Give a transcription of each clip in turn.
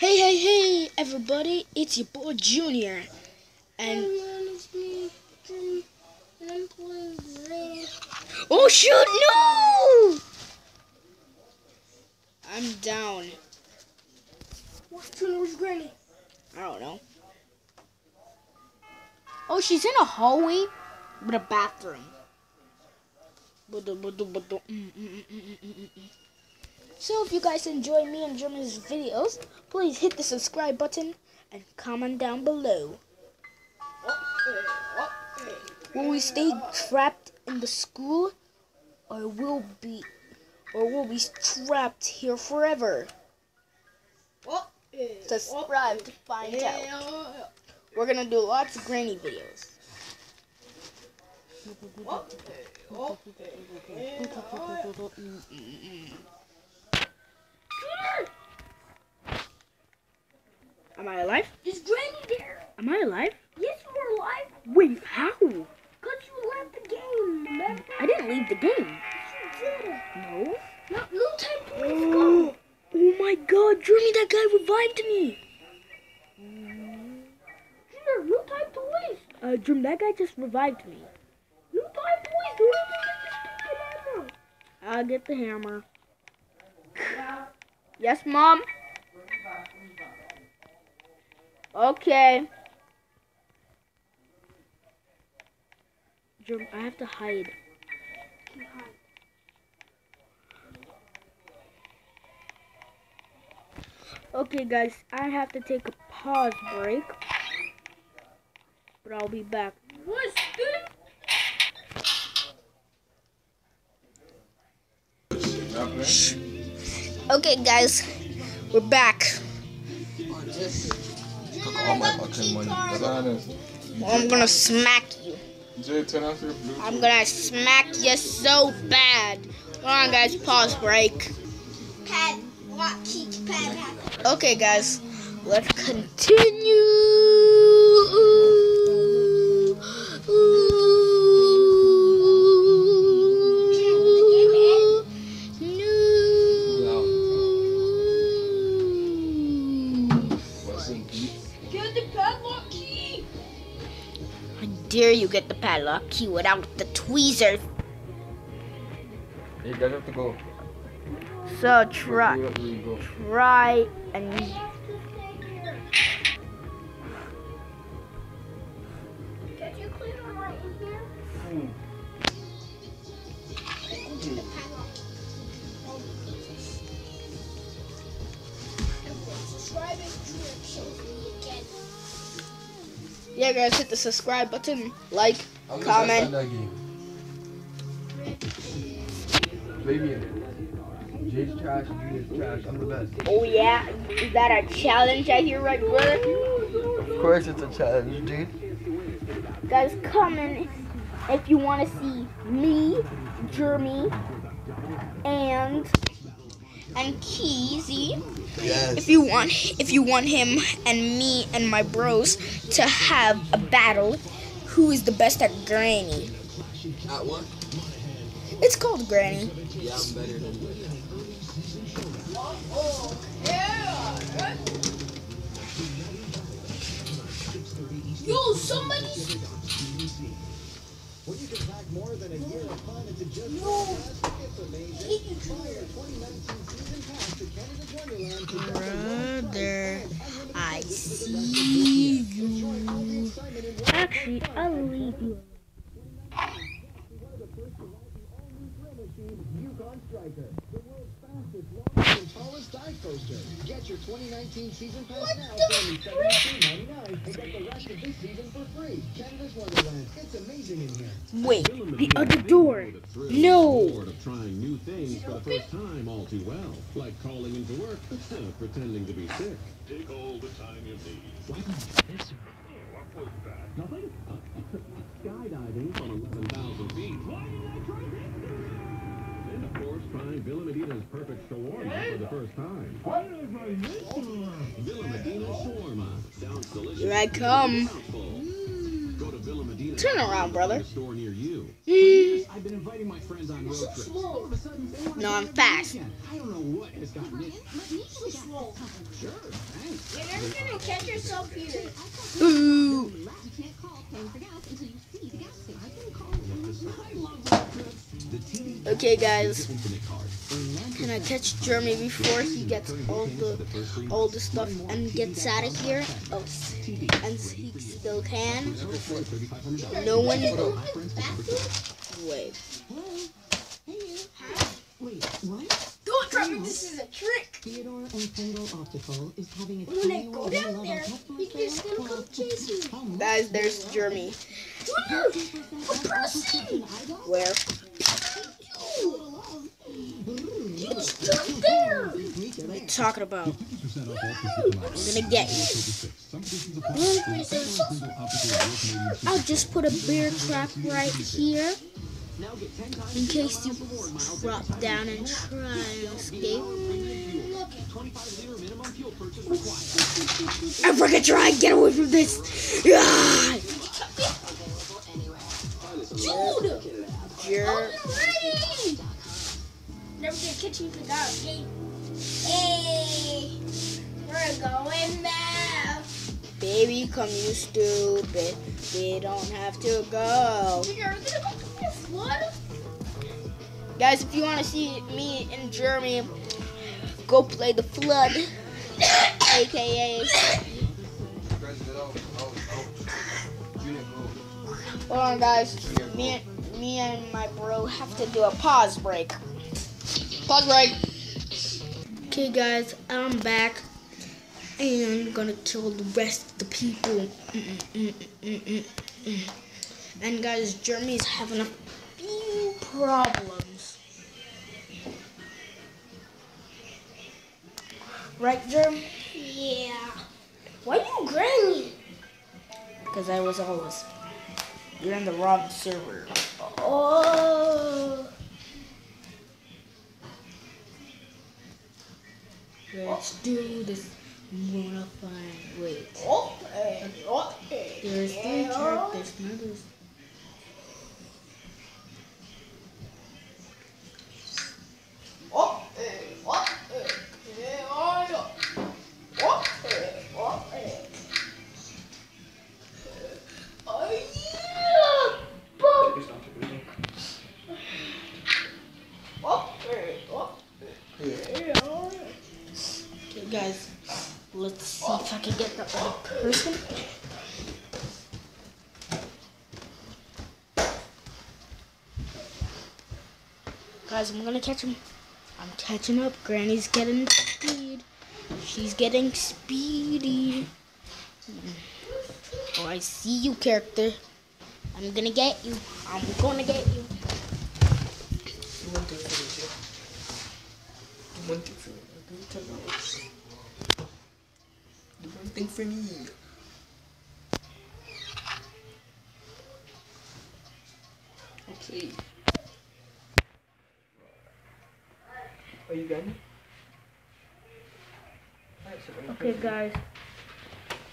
Hey, hey, hey, everybody! It's your boy Junior, and oh shoot, no! I'm down. What's Junior's granny? I don't know. Oh, she's in a hallway with a bathroom. So if you guys enjoy me and German's videos, please hit the subscribe button and comment down below. Will we stay trapped in the school or will be or will we trapped here forever? Subscribe to find out. We're gonna do lots of granny videos. Am I alive? Is Granny there? Am I alive? Yes, you are alive. Wait, how? Cause you left the game. Remember? I didn't leave the game. You did. No. No, no time to waste. Go. Oh, my god, Jeremy, that guy revived me. Junior, no time to waste. Uh, Jeremy, that guy just revived me. No time to waste. Need to get the stupid hammer. I'll get the hammer. Yes, Mom? Okay. Jeremy, I have to hide. Okay, guys, I have to take a pause break. But I'll be back. What's good? Okay, guys, we're back. Took all my fucking money. That's honest. I'm gonna smack you. Jay, turn off your Bluetooth. I'm gonna smack you so bad. Hold on, guys, pause break. Pad, what key, pad, Okay, guys, let's continue. You get the padlock key without the tweezers? Hey, guys have to go. So try, Where do we go? try and yeah, guys, hit the subscribe button, like, I'm Comment. gonna start that game. Baby, Jay's trash, Junior's trash. I'm the best. Oh yeah, is that a challenge I hear, right, brother? Of course, it's a challenge, dude. Guys, comment if you want to see me, Jeremy, and and Keezy. Yes. If you want, if you want him and me and my bros to have a battle, who is the best at Granny? At what? It's called Granny. Yeah, I'm better than you. Yo, somebody's. When you can pack more than a year of fun into just No. one pass, it's amazing. Hate you, Try Junior. our 2019 season pass to Canada's Wonderland to double Brother, I see you. Actually, I'll leave you. Yukon Striker, Get your 2019 season pass What now for only $72.99 and get the rest of this season for free. Canada's Wonderland. It's amazing in here. Wait, the other door. No. Of trying new things for the first time all too well, like calling into work, pretending to be sick. Take all the time you need. What was that? Nothing. Skydiving from 11,000 feet. Why did I try that? And of course, trying Villa Madina's perfect shawarma for the first time. Villa Madina shawarma sounds delicious. Here I come. Madina. Turn around, brother. Store near you. Mm. I've been inviting my friends on road trips. No, I'm fast. I don't know what has gotten in. Sure, thanks. You're never gonna catch yourself trips. Okay, guys. Infinite card. Can I catch Jeremy before he gets all the all the stuff and gets out of here? Oh, and he still can. No one. Wait. Wait, what? Don't tell me this is a trick. Theodore and Pringle Optical is having a When I go down there, customer he sale just gonna come chase me. Guys, there's Jeremy. Dude, a person. Where? He's just there. What are you talking about? I'm gonna get you. I'll just put a bear trap right here Now get 10 times in case you drop down and try and escape. 25 liter minimum fuel purchase required. I'm gonna try and get away from this. Ah! Dude, Jer- I'm ready. Never gonna catch me without a game. Hey, we're going back. Baby, come you stupid. We don't have to go. Go through the flood. Guys, if you want to see me and Jeremy go play the flood, aka. Hold on, guys. Me and, me and my bro have to do a pause break. Pause break. Okay, guys, I'm back. And I'm gonna kill the rest of the people. Mm-mm-mm-mm-mm-mm. And guys, Jeremy's having a few problems. Right, Jerm? Yeah. Why are you granny? Because I was always. You're in the wrong server. Oh. Do this. Wanna find. Wait. Okay. Okay. There's three characters. Now there's. Guys, I'm gonna catch him. I'm catching up. Granny's getting speed. She's getting speedy. Oh, I see you, character. I'm gonna get you. I'm gonna get you. One thing for me. One thing for me. Do one thing for me. Okay. Are you done? Okay, guys.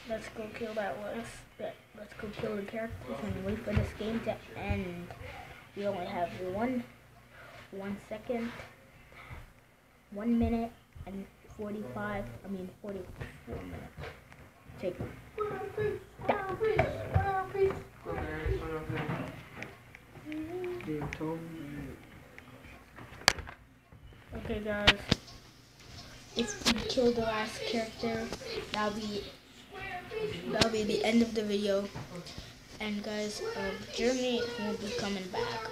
Let's go kill that one. Let's go kill the characters and wait for this game to end. We only have one, one second, one minute and forty-five. I mean forty-four minutes. Take. Go there, start off there. They told. Okay, guys. If we kill the last character, that'll be that'll be the end of the video. And guys, um, Jeremy won't be coming back.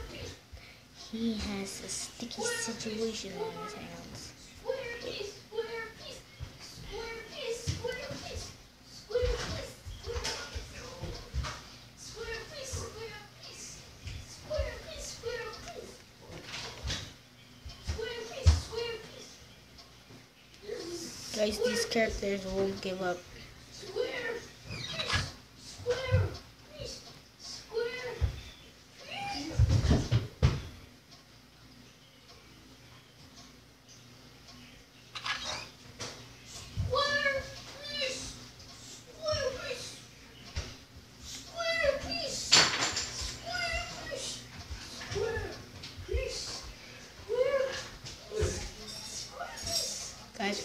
He has a sticky situation on his hands. Guys, these characters won't give up.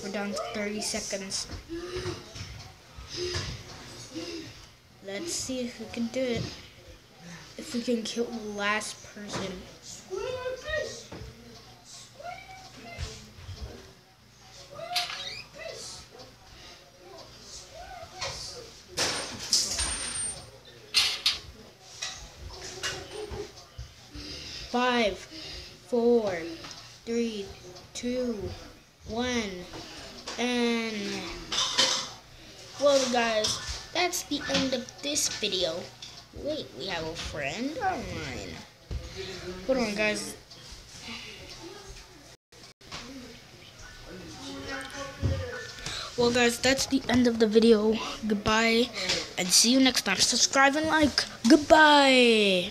We're down to 30 seconds. Let's see if we can do it. If we can kill the last person. Five, four, three, two, one, and well, guys, that's the end of this video. Wait, we have a friend online. Hold on, guys. Well, guys, that's the end of the video. Goodbye, and see you next time. Subscribe and like. Goodbye.